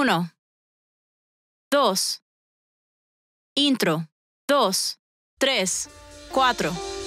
1. 2. Intro. 2. 3. 4.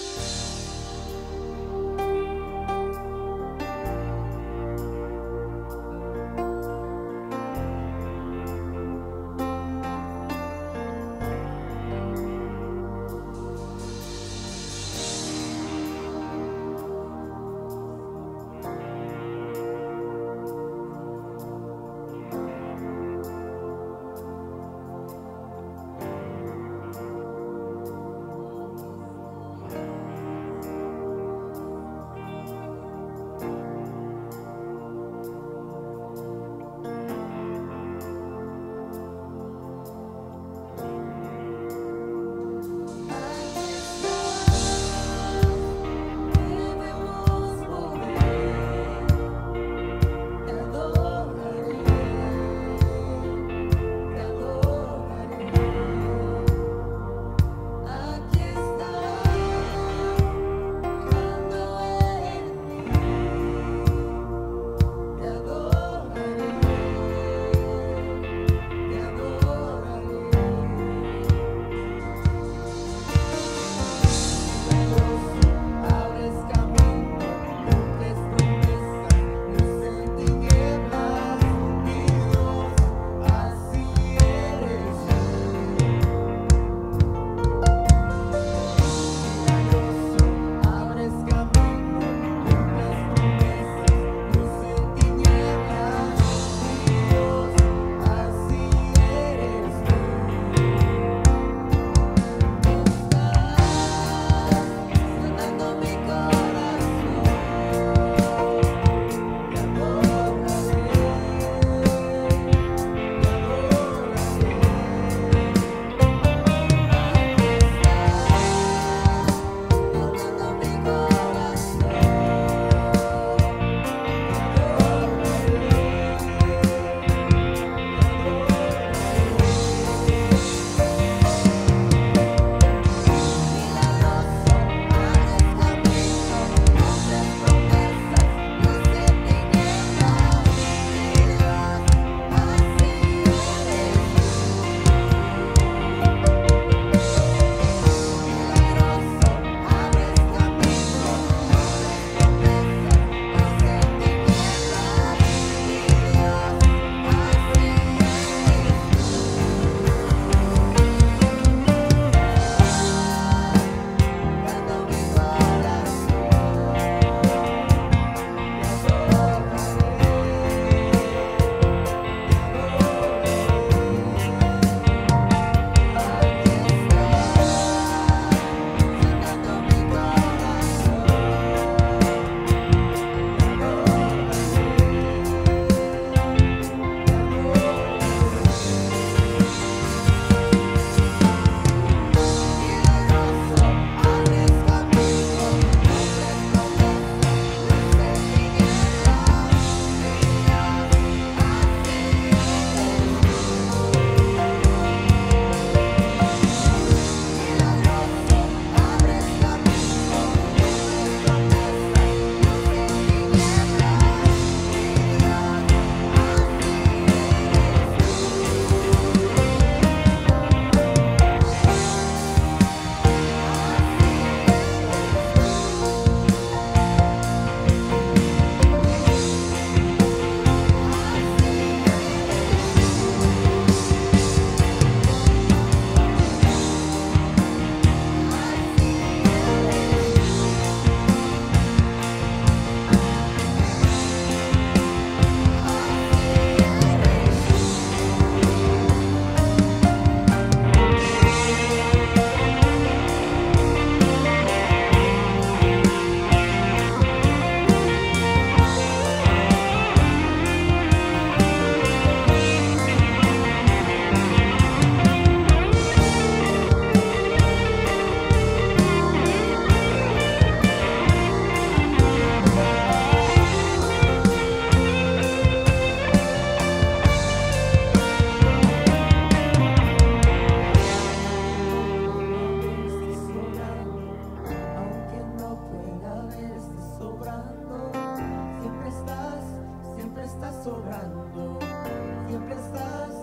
siempre estás,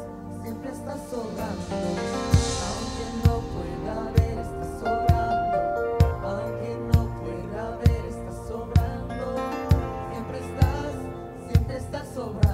siempre estás sobrando, aunque no pueda ver, estás orando, aunque no pueda ver, estás sobrando, siempre estás, siempre estás sobrando.